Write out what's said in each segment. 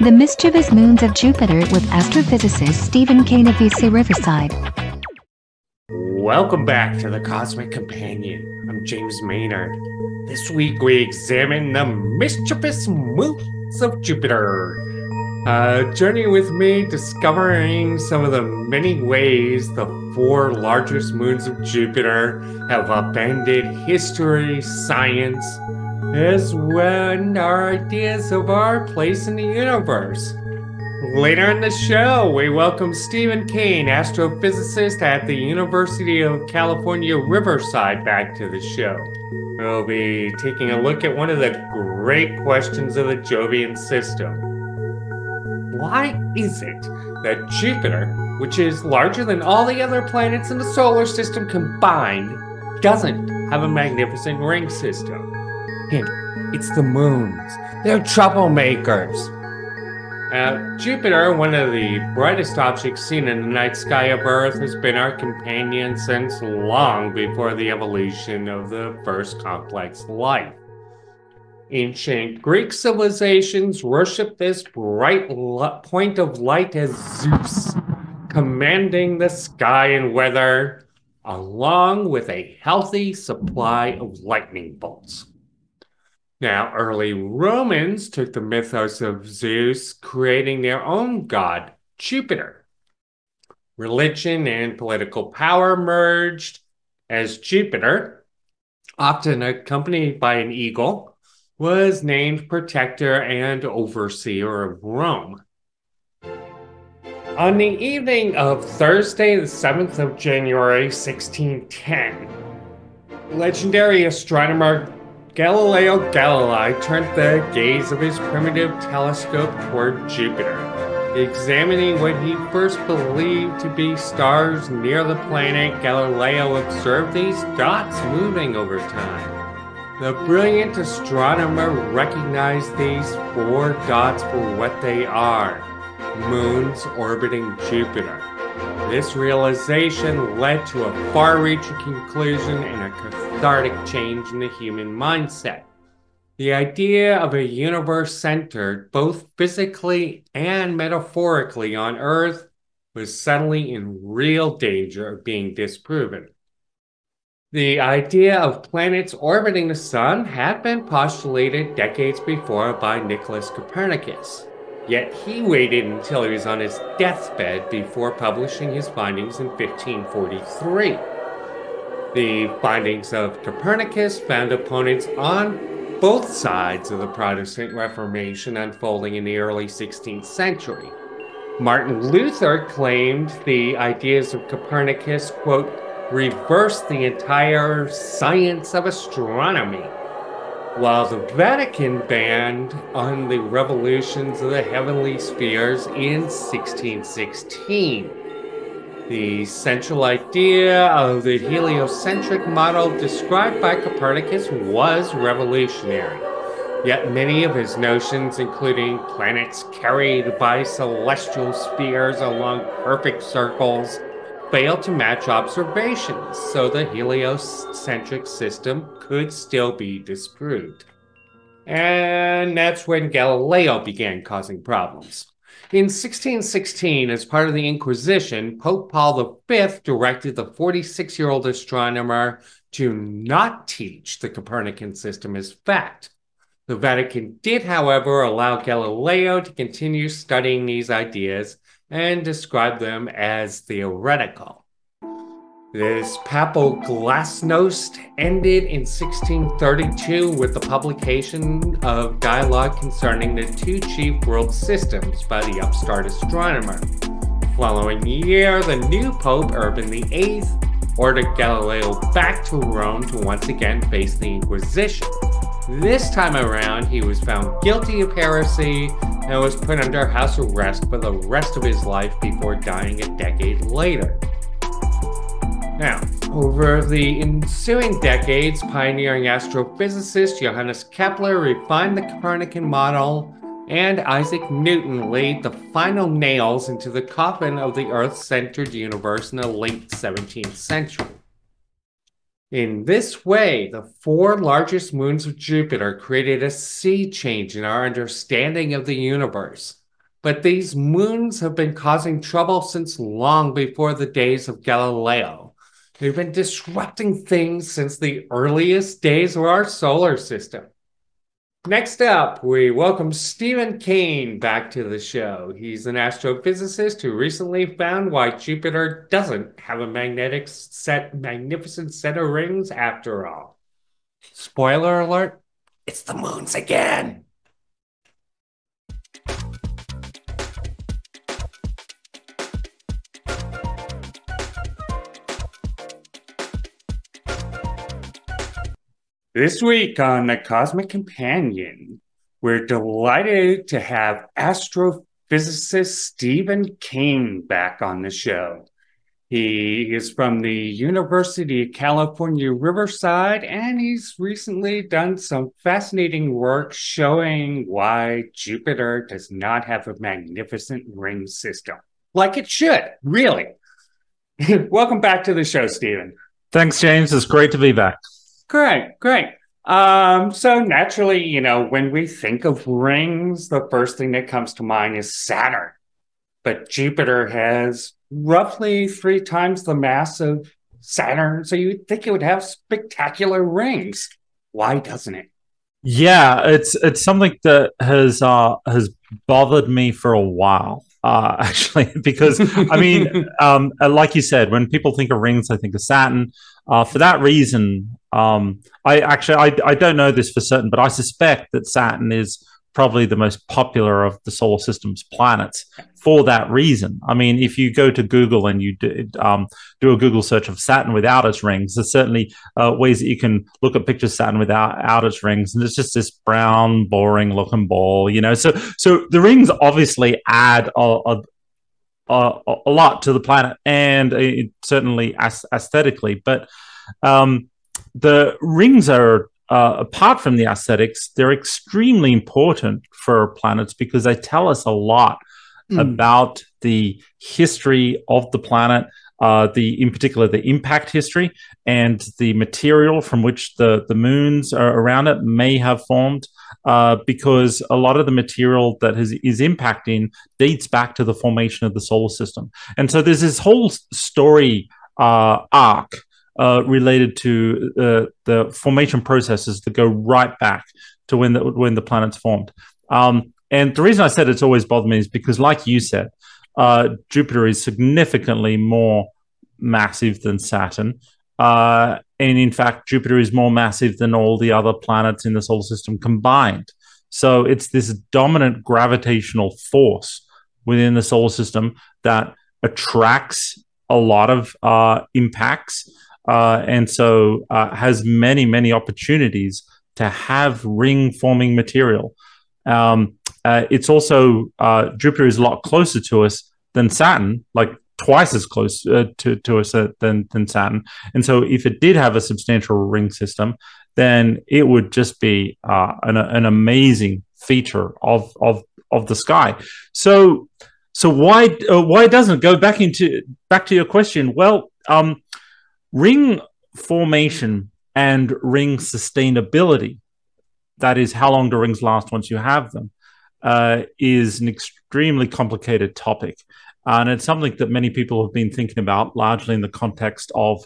The Mischievous Moons of Jupiter with astrophysicist Stephen Kane of UC Riverside. Welcome back to the Cosmic Companion. I'm James Maynard. This week we examine the mischievous moons of Jupiter. Uh, journey with me discovering some of the many ways the four largest moons of Jupiter have upended history, science, as well our ideas of our place in the universe. Later in the show, we welcome Stephen Kane, astrophysicist at the University of California, Riverside, back to the show. We'll be taking a look at one of the great questions of the Jovian system. Why is it that Jupiter, which is larger than all the other planets in the solar system combined, doesn't have a magnificent ring system? Hint, it's the moons. They're troublemakers. Uh, Jupiter, one of the brightest objects seen in the night sky of Earth, has been our companion since long before the evolution of the first complex life. Ancient Greek civilizations worshipped this bright point of light as Zeus, commanding the sky and weather, along with a healthy supply of lightning bolts. Now, early Romans took the mythos of Zeus, creating their own god, Jupiter. Religion and political power merged as Jupiter, often accompanied by an eagle, was named protector and overseer of Rome. On the evening of Thursday, the 7th of January, 1610, legendary astronomer Galileo Galilei turned the gaze of his primitive telescope toward Jupiter, examining what he first believed to be stars near the planet. Galileo observed these dots moving over time. The brilliant astronomer recognized these four dots for what they are moons orbiting Jupiter. This realization led to a far reaching conclusion and a cathartic change in the human mindset. The idea of a universe centered both physically and metaphorically on Earth was suddenly in real danger of being disproven. The idea of planets orbiting the Sun had been postulated decades before by Nicholas Copernicus. Yet he waited until he was on his deathbed before publishing his findings in 1543. The findings of Copernicus found opponents on both sides of the Protestant Reformation unfolding in the early 16th century. Martin Luther claimed the ideas of Copernicus, quote, reversed the entire science of astronomy while the Vatican banned on the revolutions of the heavenly spheres in 1616. The central idea of the heliocentric model described by Copernicus was revolutionary. Yet many of his notions, including planets carried by celestial spheres along perfect circles, failed to match observations, so the heliocentric system could still be disproved. And that's when Galileo began causing problems. In 1616, as part of the Inquisition, Pope Paul V directed the 46 year old astronomer to not teach the Copernican system as fact. The Vatican did, however, allow Galileo to continue studying these ideas and describe them as theoretical. This papal glasnost ended in 1632 with the publication of dialogue concerning the two chief world systems by the upstart astronomer. Following year, the new Pope Urban VIII ordered Galileo back to Rome to once again face the Inquisition. This time around, he was found guilty of heresy and was put under house arrest for the rest of his life before dying a decade later. Now, over the ensuing decades, pioneering astrophysicist Johannes Kepler refined the Copernican model, and Isaac Newton laid the final nails into the coffin of the Earth centered universe in the late 17th century. In this way, the four largest moons of Jupiter created a sea change in our understanding of the universe. But these moons have been causing trouble since long before the days of Galileo. They've been disrupting things since the earliest days of our solar system. Next up, we welcome Stephen Kane back to the show. He's an astrophysicist who recently found why Jupiter doesn't have a magnetic set, magnificent set of rings after all. Spoiler alert, it's the moons again. This week on The Cosmic Companion, we're delighted to have astrophysicist Stephen Kane back on the show. He is from the University of California, Riverside, and he's recently done some fascinating work showing why Jupiter does not have a magnificent ring system. Like it should, really. Welcome back to the show, Stephen. Thanks, James. It's great to be back. Great, great. Um, so naturally, you know, when we think of rings, the first thing that comes to mind is Saturn. But Jupiter has roughly three times the mass of Saturn, so you'd think it would have spectacular rings. Why doesn't it? Yeah, it's it's something that has uh, has bothered me for a while. Uh, actually, because I mean, um, like you said, when people think of rings, I think of Saturn. Uh, for that reason, um, I actually I, I don't know this for certain, but I suspect that Saturn is probably the most popular of the solar system's planets for that reason. I mean, if you go to Google and you do, um, do a Google search of Saturn without its rings, there's certainly uh, ways that you can look at pictures of Saturn without out its rings, and it's just this brown, boring looking ball, you know. So, so the rings obviously add a, a a, a, lot to the planet and uh, certainly as, aesthetically. But um, the rings are, uh, apart from the aesthetics, they're extremely important for planets because they tell us a lot mm. about the history of the planet. Uh, the in particular the impact history and the material from which the the moons are around it may have formed uh, because a lot of the material that has, is impacting dates back to the formation of the solar system. And so there's this whole story uh, arc uh, related to uh, the formation processes that go right back to when the, when the planets formed. Um, and the reason I said it's always bothered me is because, like you said, uh, Jupiter is significantly more massive than Saturn. Uh, and in fact, Jupiter is more massive than all the other planets in the solar system combined. So it's this dominant gravitational force within the solar system that attracts a lot of uh, impacts, uh, and so uh, has many many opportunities to have ring forming material. Um, uh, it's also uh, Jupiter is a lot closer to us than Saturn, like twice as close uh, to, to us uh, than, than Saturn. And so, if it did have a substantial ring system, then it would just be an, an amazing feature of, of, of the sky. So, so why uh, why doesn't go back into back to your question? Well, um, ring formation and ring sustainability, that is, how long do rings last once you have them, uh, is an extremely complicated topic. And it's something that many people have been thinking about, largely in the context of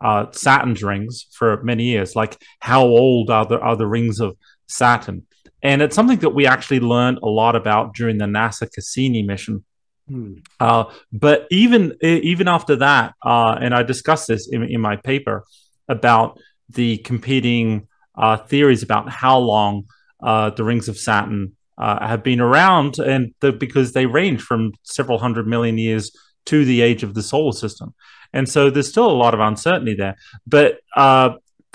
uh, Saturn's rings for many years. Like, how old are the, are the rings of Saturn? And it's something that we actually learned a lot about during the NASA Cassini mission. Hmm. Uh, but even even after that, uh, and I discussed this in, in, my paper about the competing uh, theories about how long uh, the rings of Saturn uh, have been around, and the, because they range from several hundred million years to the age of the solar system, and so there's still a lot of uncertainty there. But uh,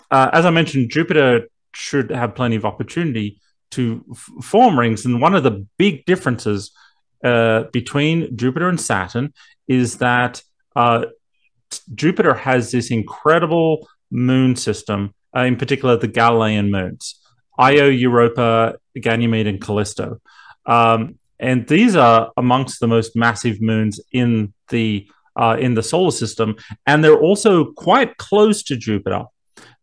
as I mentioned, Jupiter should have plenty of opportunity to f- form rings, and one of the big differences uh, between Jupiter and Saturn is that uh, Jupiter has this incredible moon system, uh, in particular the Galilean moons. Io, Europa, Ganymede, and Callisto. Um, and these are amongst the most massive moons in the uh, in the solar system, and they're also quite close to Jupiter.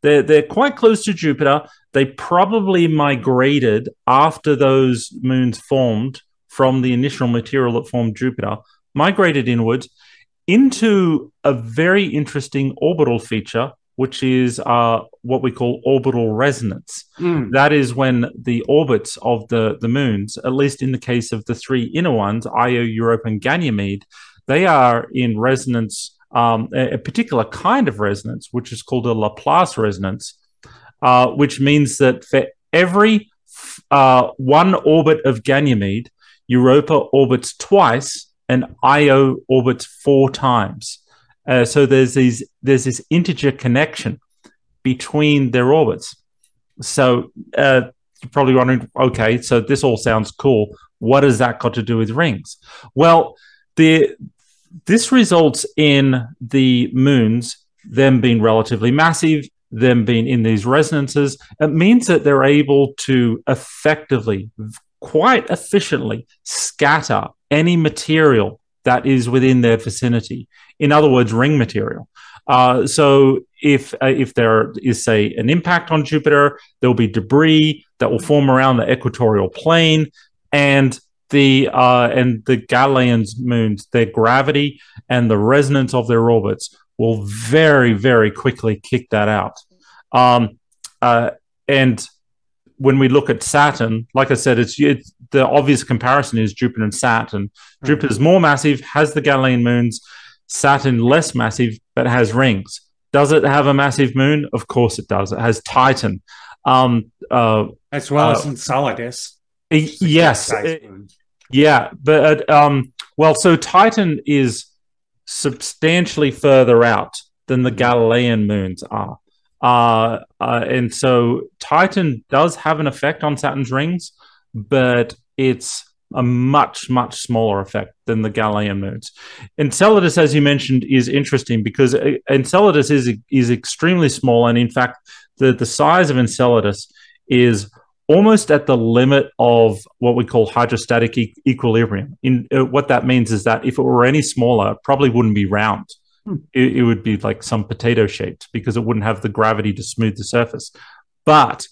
They're they're quite close to Jupiter. They probably migrated after those moons formed from the initial material that formed Jupiter migrated inwards into a very interesting orbital feature, which is uh, what we call orbital resonance. Mm. That is when the orbits of the, the moons, at least in the case of the three inner ones, Io, Europa, and Ganymede, they are in resonance, um, a, a, particular kind of resonance, which is called a Laplace resonance, uh, which means that for every uh, one orbit of Ganymede, Europa orbits twice and Io orbits four times. Uh, so there's these there's this integer connection between their orbits. So uh, you're probably wondering, okay, so this all sounds cool. What has that got to do with rings? Well, the this results in the moons them being relatively massive, them being in these resonances. It means that they're able to effectively, quite efficiently, scatter any material that is within their vicinity. In other words, ring material. Uh, so if uh, if there is say an impact on Jupiter, there will be debris that will form around the equatorial plane, and the uh, and the Galilean moons, their gravity and the resonance of their orbits will very very quickly kick that out. Um, uh, and when we look at Saturn, like I said, it's, it's the obvious comparison is Jupiter and Saturn. Mm-hmm. Jupiter's more massive, has the Galilean moons. Saturn less massive, but has rings. Does it have a massive moon? Of course it does. It has Titan, um, uh, as well uh, as Enceladus. Yes, it, yeah, but um, well, so Titan is substantially further out than the mm-hmm. Galilean moons are. Uh, uh, and so Titan does have an effect on Saturn's rings, but it's a much, much smaller effect than the Galilean moons. Enceladus, as you mentioned, is interesting because uh, Enceladus is is extremely small, and in fact, the the size of Enceladus is almost at the limit of what we call hydrostatic e- equilibrium. In uh, what that means is that if it were any smaller, it probably wouldn't be round it, it would be like some potato shaped because it wouldn't have the gravity to smooth the surface. But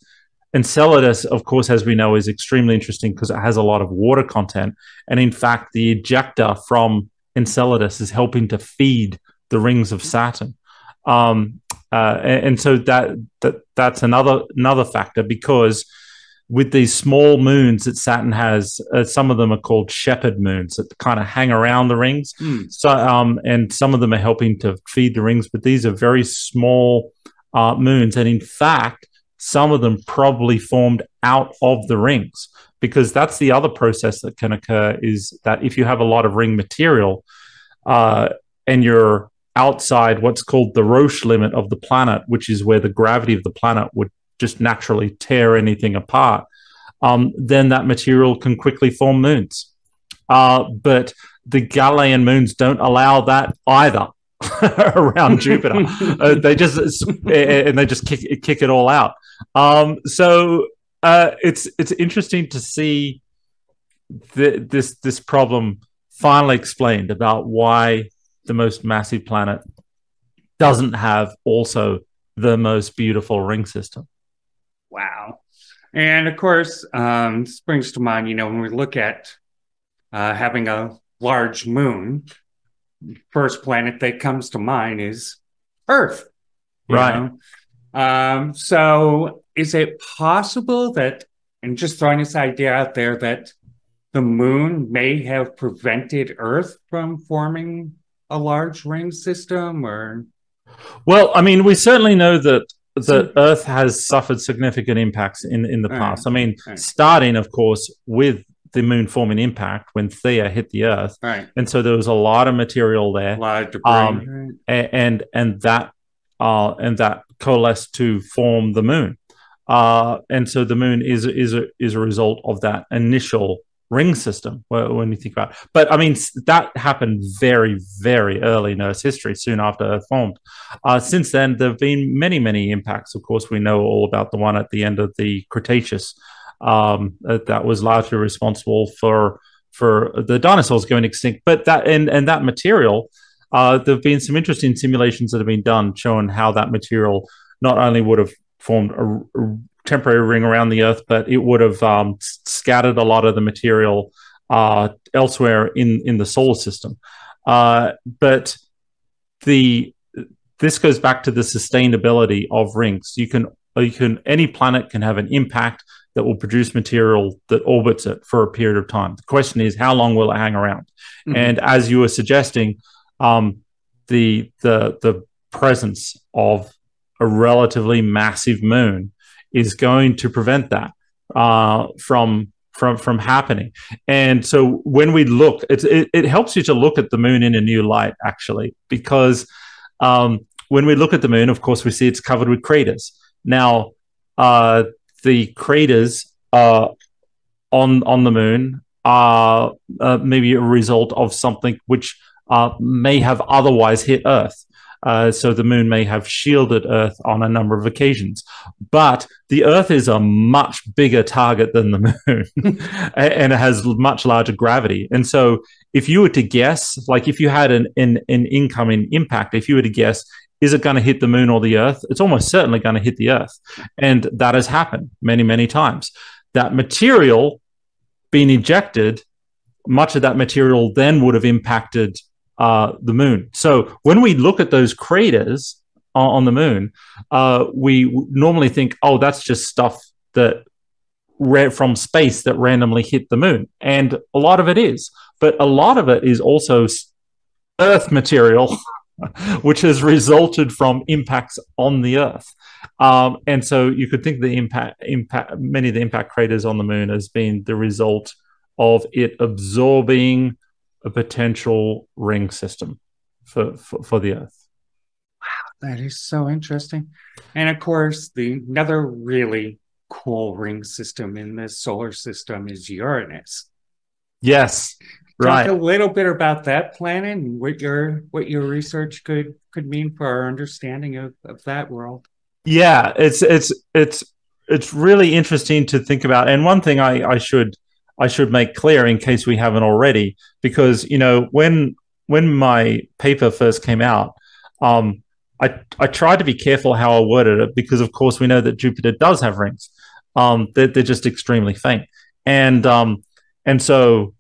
Enceladus, of course, as we know, is extremely interesting because it has a lot of water content. And in fact, the ejecta from Enceladus is helping to feed the rings of Saturn. Um, uh, and, and, so that that that's another another factor because with these small moons that Saturn has, uh, some of them are called shepherd moons that kind of hang around the rings. Mm. So, um, and some of them are helping to feed the rings, but these are very small uh, moons. And in fact, some of them probably formed out of the rings because that's the other process that can occur is that if you have a lot of ring material uh, and you're outside what's called the Roche limit of the planet, which is where the gravity of the planet would just naturally tear anything apart, um, then that material can quickly form moons. Uh, but the Galilean moons don't allow that either around Jupiter. uh, they just and they just kick kick it all out. Um, so uh, it's it's interesting to see the, this this problem finally explained about why the most massive planet doesn't have also the most beautiful ring system. Wow. And of course, um, this brings to mind, you know, when we look at uh, having a large moon, first planet that comes to mind is Earth. Right. Um, so is it possible that, and just throwing this idea out there, that the moon may have prevented Earth from forming a large ring system or? Well, I mean, we certainly know that the Earth has suffered significant impacts in in the past. Right. I mean, right. starting of course with the moon forming impact when Theia hit the Earth, right. and so there was a lot of material there, a lot of debris, um, and, and and that uh, and that coalesced to form the moon. Uh, and so the moon is is a, is a result of that initial ring system when you think about it. But I mean, that happened very, very early in Earth's history, soon after Earth formed. Uh, since then, there have been many, many impacts. Of course, we know all about the one at the end of the Cretaceous um, that was largely responsible for for the dinosaurs going extinct. But that and and that material, uh, there have been some interesting simulations that have been done showing how that material not only would have formed a, a temporary ring around the Earth, but it would have um, scattered a lot of the material uh, elsewhere in in the solar system. Uh, but the this goes back to the sustainability of rings. You can you can any planet can have an impact that will produce material that orbits it for a period of time. The question is, how long will it hang around? Mm-hmm. And as you were suggesting, um, the the the presence of a relatively massive moon is going to prevent that uh, from from from happening. And so when we look, it, it helps you to look at the moon in a new light, actually, because um, when we look at the moon, of course, we see it's covered with craters. Now, uh, the craters uh, on on the moon are uh, maybe a result of something which uh, may have otherwise hit Earth. Uh, so the moon may have shielded Earth on a number of occasions. But the Earth is a much bigger target than the moon and it has much larger gravity. And so if you were to guess, like if you had an, an, an incoming impact, if you were to guess, is it going to hit the moon or the Earth? It's almost certainly going to hit the Earth. And that has happened many, many times. That material being ejected, much of that material then would have impacted uh, the moon. So when we look at those craters on, the moon, uh, we normally think, oh, that's just stuff that from space that randomly hit the moon, and a lot of it is, but a lot of it is also Earth material. which has resulted from impacts on the Earth. Um, and so you could think the impact, impact, many of the impact craters on the moon has been the result of it absorbing a potential ring system for, for, for the Earth. Wow, that is so interesting. And of course, the another really cool ring system in the solar system is Uranus. Yes, right. Talk a little bit about that planet and what your what your research could could mean for our understanding of, of that world. Yeah, it's it's it's it's really interesting to think about. And one thing I, I should I should make clear in case we haven't already, because you know when when my paper first came out, um, I I tried to be careful how I worded it because of course we know that Jupiter does have rings. Um, they're, they're just extremely faint, and um, and so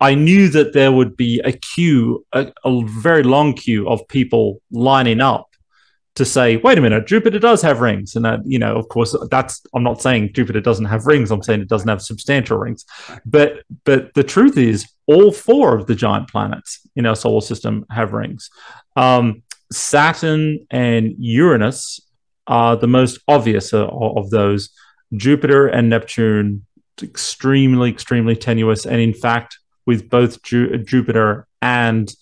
I knew that there would be a queue, a, a very long queue of people lining up to say, wait a minute, Jupiter does have rings. And that, you know, of course, that's, I'm not saying Jupiter doesn't have rings. I'm saying it doesn't have substantial rings. But, but the truth is, all four of the giant planets in our solar system have rings. Um, Saturn and Uranus are the most obvious of, those. Jupiter and Neptune, extremely, extremely tenuous. And in fact, with both Ju- Jupiter and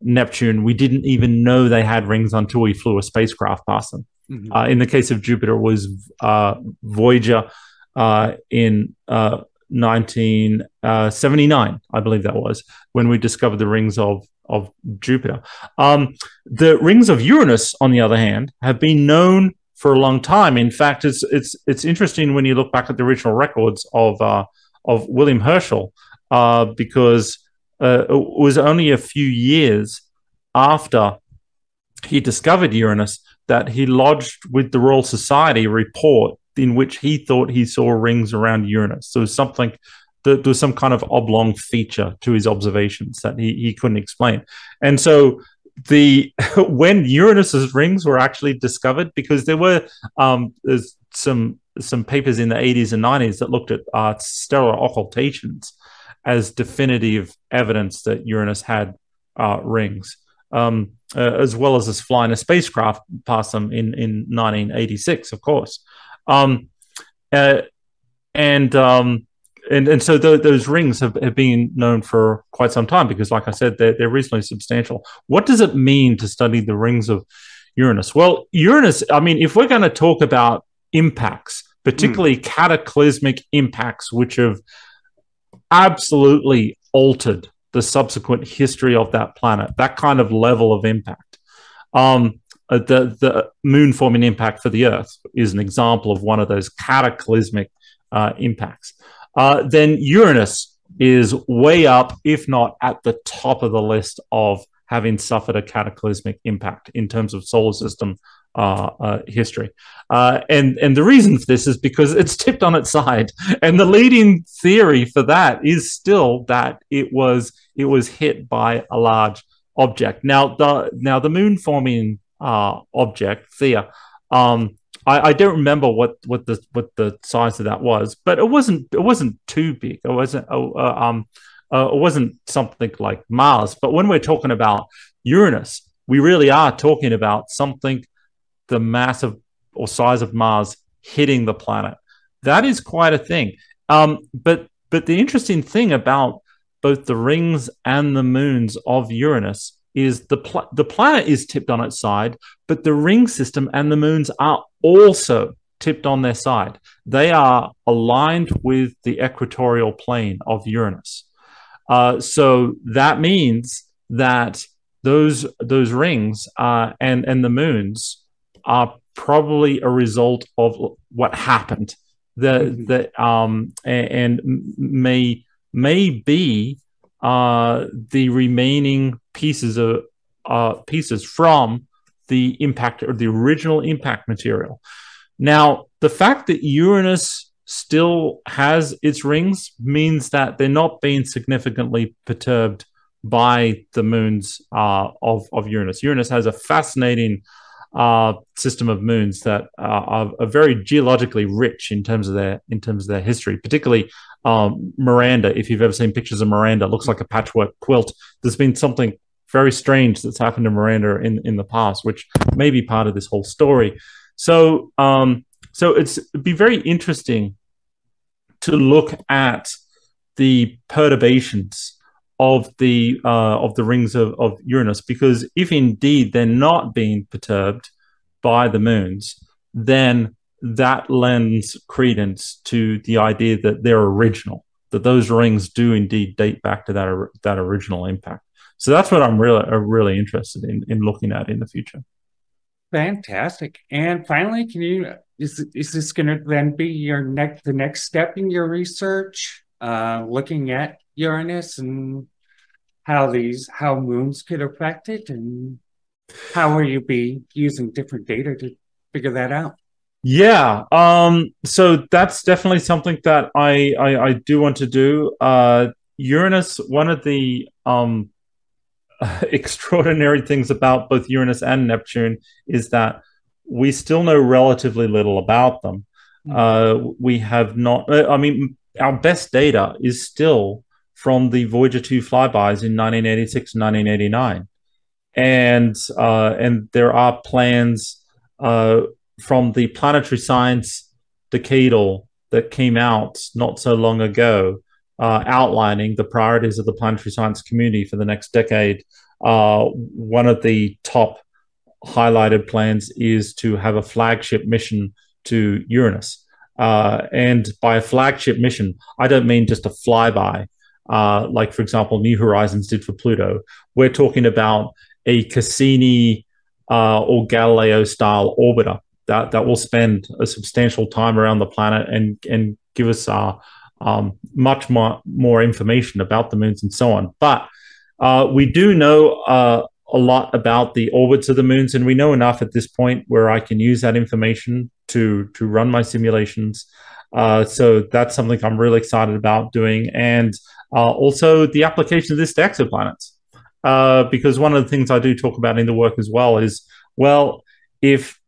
Neptune, we didn't even know they had rings until we flew a spacecraft past them. Mm-hmm. Uh, in the case of Jupiter, was uh, Voyager uh, in 1979, uh, I believe that was when we discovered the rings of of Jupiter. Um, the rings of Uranus, on the other hand, have been known for a long time. In fact, it's it's it's interesting when you look back at the original records of uh, of William Herschel uh, because uh, it was only a few years after he discovered Uranus that he lodged with the Royal Society a report in which he thought he saw rings around Uranus. So something there was some kind of oblong feature to his observations that he, he couldn't explain. And so the when Uranus's rings were actually discovered, because there were um, some some papers in the 80s and 90s that looked at uh, stellar occultations as definitive evidence that Uranus had uh, rings, um, uh, as well as us flying a spacecraft past them in, in 1986, of course. Um, uh, and, um, and and so th- those rings have, have been known for quite some time because, like I said, they're, they're reasonably substantial. What does it mean to study the rings of Uranus? Well, Uranus, I mean, if we're going to talk about impacts, particularly mm. cataclysmic impacts, which have absolutely altered the subsequent history of that planet, that kind of level of impact. Um, uh, the, the moon forming impact for the Earth is an example of one of those cataclysmic uh, impacts. Uh, then Uranus is way up, if not at the top of the list of having suffered a cataclysmic impact in terms of solar system uh, uh, history. Uh, and and the reason for this is because it's tipped on its side, and the leading theory for that is still that it was it was hit by a large object. Now the now the moon forming uh, object Theia. Um, I, I, don't remember what, what the what the size of that was, but it wasn't it wasn't too big. It wasn't uh, uh um uh, it wasn't something like Mars. But when we're talking about Uranus, we really are talking about something the mass of or size of Mars hitting the planet. That is quite a thing. Um, but but the interesting thing about both the rings and the moons of Uranus is the pl- the planet is tipped on its side, but the ring system and the moons are also tipped on their side. They are aligned with the equatorial plane of Uranus. Uh, so that means that those those rings uh, and and the moons are probably a result of what happened. The mm-hmm. the um and, and may may be uh, the remaining pieces of uh, pieces from the impact or the original impact material. Now, the fact that Uranus still has its rings means that they're not being significantly perturbed by the moons uh, of, of Uranus. Uranus has a fascinating uh, system of moons that are, are, very geologically rich in terms of their in terms of their history. Particularly um, Miranda, if you've ever seen pictures of Miranda, looks like a patchwork quilt. There's been something very strange that's happened to Miranda in in the past, which may be part of this whole story. So um, so it's it'd be very interesting to look at the perturbations of the uh, of the rings of, of Uranus, because if indeed they're not being perturbed by the moons, then that lends credence to the idea that they're original, that those rings do indeed date back to that that original impact. So that's what I'm really really interested in in looking at in the future. Fantastic. And finally, can you is is this going to then be your next the next step in your research, uh, looking at Uranus and how these how moons could affect it, and how will you be using different data to figure that out? Yeah, um, so that's definitely something that I, I, I do want to do. Uh, Uranus, one of the um, extraordinary things about both Uranus and Neptune is that we still know relatively little about them. Mm-hmm. Uh, we have not, uh, I mean, our best data is still from the Voyager 2 flybys in 1986 and 1989. And, uh, and there are plans uh, from the Planetary Science Decadal that came out not so long ago uh, outlining the priorities of the planetary science community for the next decade. Uh, one of the top highlighted plans is to have a flagship mission to Uranus. Uh, and by a flagship mission, I don't mean just a flyby, uh, like, for example, New Horizons did for Pluto. We're talking about a Cassini uh, or Galileo style orbiter that, that will spend a substantial time around the planet and, and give us uh, um, much more, more information about the moons and so on. But uh, we do know uh, a lot about the orbits of the moons, and we know enough at this point where I can use that information to to run my simulations. Uh, so that's something I'm really excited about doing, and uh, also the application of this to exoplanets. Uh, because one of the things I do talk about in the work as well is, well, if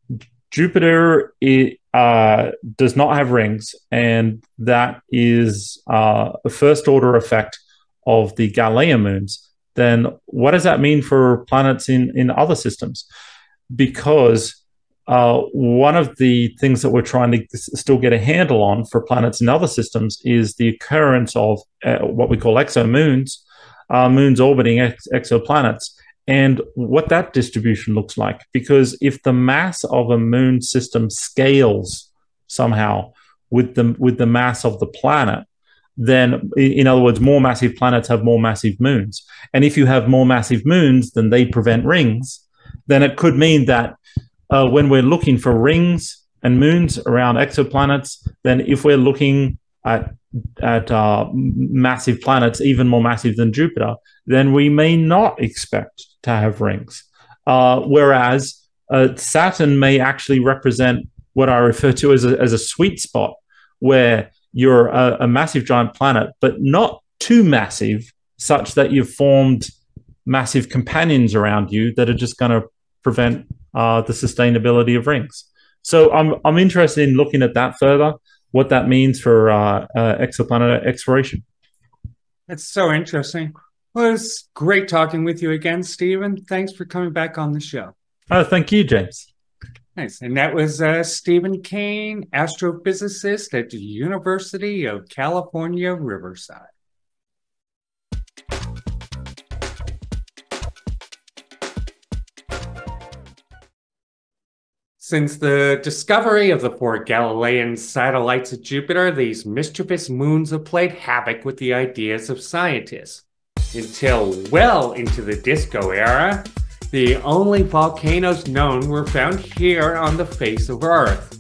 Jupiter it, uh, does not have rings, and that is uh, a first order effect of the Galilean moons, then what does that mean for planets in, in other systems? Because uh, one of the things that we're trying to still get a handle on for planets in other systems is the occurrence of uh, what we call exomoons, uh, moons orbiting ex- exoplanets and what that distribution looks like. Because if the mass of a moon system scales somehow with the with the mass of the planet, then in other words, more massive planets have more massive moons. And if you have more massive moons, then they prevent rings. Then it could mean that uh, when we're looking for rings and moons around exoplanets, then if we're looking at at uh, massive planets, even more massive than Jupiter, then we may not expect to have rings. Uh, whereas uh, Saturn may actually represent what I refer to as a, as a sweet spot, where you're a, a massive giant planet, but not too massive, such that you've formed massive companions around you that are just going to prevent uh, the sustainability of rings. So I'm I'm interested in looking at that further, what that means for uh, uh, exoplanet exploration. It's so interesting. Well, it's great talking with you again, Stephen. Thanks for coming back on the show. Oh, thank you, James. Nice. And that was uh, Stephen Kane, astrophysicist at the University of California, Riverside. Since the discovery of the four Galilean satellites of Jupiter, these mischievous moons have played havoc with the ideas of scientists. Until well into the disco era, the only volcanoes known were found here on the face of Earth.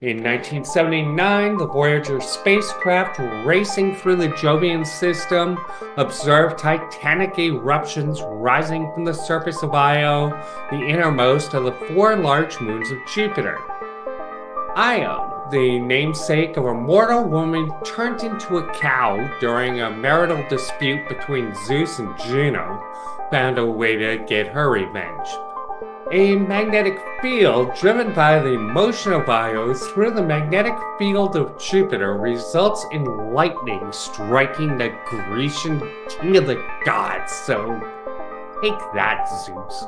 In 1979, the Voyager spacecraft racing through the Jovian system observed titanic eruptions rising from the surface of Io, the innermost of the four large moons of Jupiter. Io, the namesake of a mortal woman turned into a cow during a marital dispute between Zeus and Juno, found a way to get her revenge. A magnetic field driven by the motion of Io through the magnetic field of Jupiter results in lightning striking the Grecian king of the gods. So, take that, Zeus.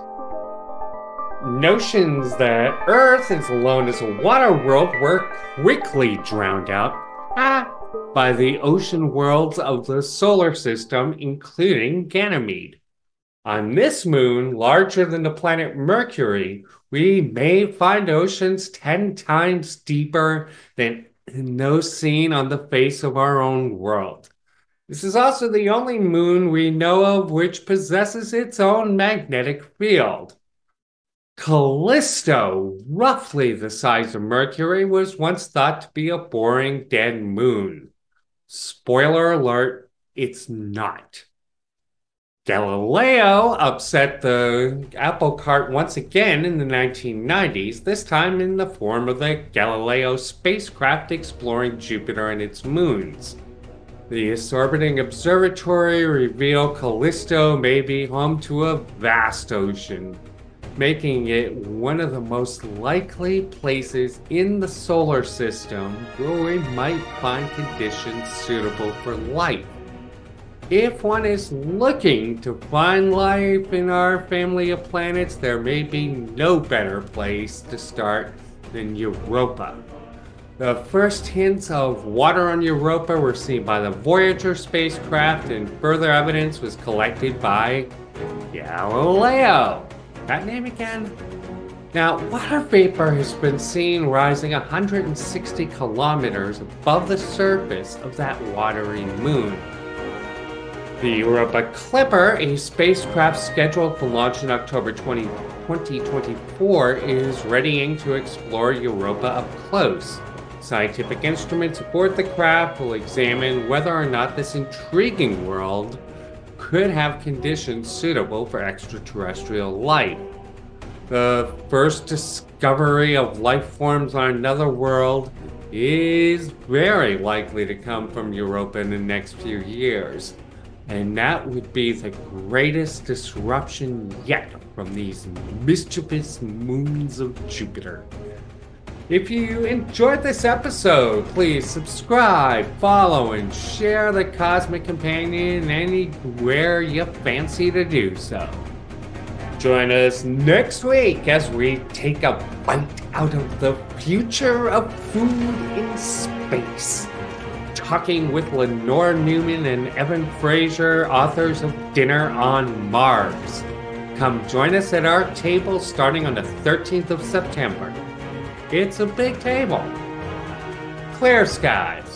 Notions that Earth is alone as a water world were quickly drowned out ah, by the ocean worlds of the solar system, including Ganymede. On this moon, larger than the planet Mercury, we may find oceans 10 times deeper than those seen on the face of our own world. This is also the only moon we know of which possesses its own magnetic field. Callisto, roughly the size of Mercury, was once thought to be a boring dead moon. Spoiler alert, it's not. Galileo upset the apple cart once again in the 1990s, this time in the form of the Galileo spacecraft exploring Jupiter and its moons. The orbiting observatory revealed Callisto may be home to a vast ocean, making it one of the most likely places in the solar system where we might find conditions suitable for life if one is looking to find life in our family of planets, there may be no better place to start than Europa. The first hints of water on Europa were seen by the Voyager spacecraft, and further evidence was collected by Galileo. That name again? Now, water vapor has been seen rising 160 kilometers above the surface of that watery moon. The Europa Clipper, a spacecraft scheduled for launch in October 20, 2024, is readying to explore Europa up close. Scientific instruments aboard the craft will examine whether or not this intriguing world could have conditions suitable for extraterrestrial life. The first discovery of life forms on another world is very likely to come from Europa in the next few years. And that would be the greatest disruption yet from these mischievous moons of Jupiter. If you enjoyed this episode, please subscribe, follow, and share the Cosmic Companion anywhere you fancy to do so. Join us next week as we take a bite out of the future of food in space talking with Lenore Newman and Evan Fraser, authors of Dinner on Mars. Come join us at our table starting on the 13th of September. It's a big table. Clear skies.